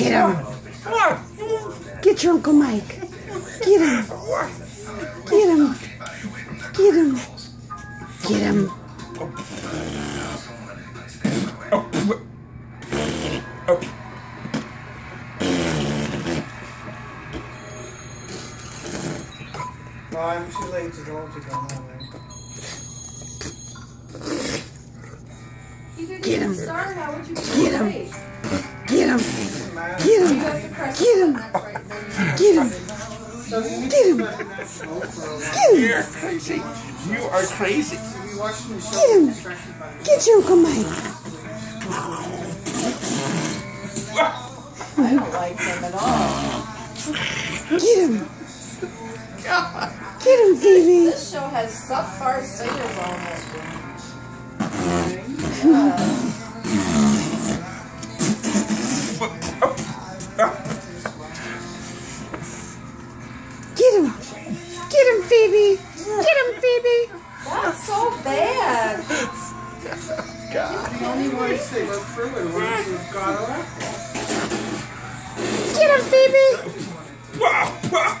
Get him. Get your Uncle Mike. Get him. Get him. Get him. Get him. Well, I'm too late to go to go that way. You didn't Get even him. start. How would you Get him. play? Get him. Doesn't matter. Get him. have to press Get him. button that's right there. Get him. So you need Get him. let that smoke for a while. Get him. You're crazy. You are crazy. If you watching the show, Get him. you're distracted by the Get your Uncle Mike. I don't like him at all. Get him. Get him, Phoebe. This show has subpar singers on it. Get Phoebe! Get him, Phoebe! That's so bad. God. The only ones that were fluid ones who got elected. Get him, Phoebe! Wow.